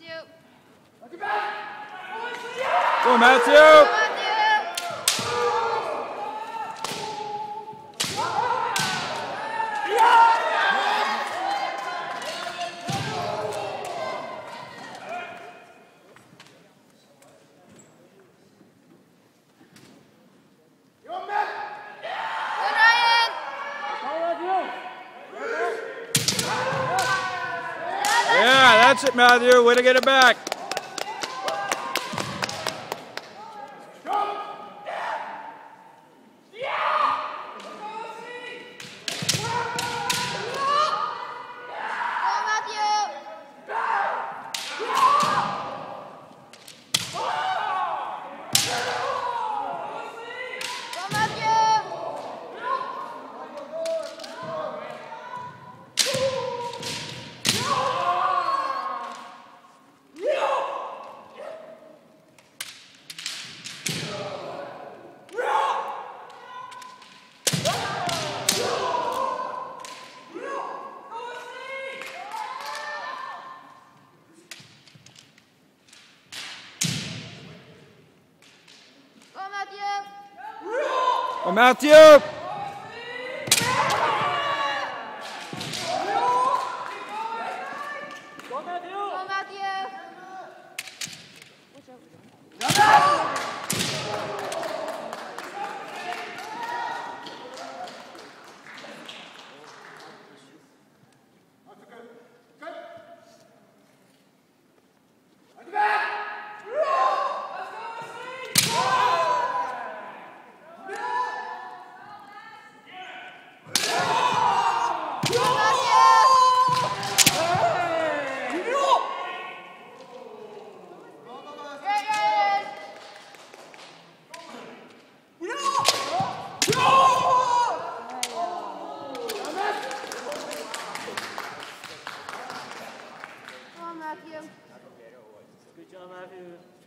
Matthew. Matthew Go, Matthew. That's it, Matthew. Way to get it back. Mathieu Bon Mathieu Bon Mathieu Oh Mathieu Matthew. Good job, Matthew.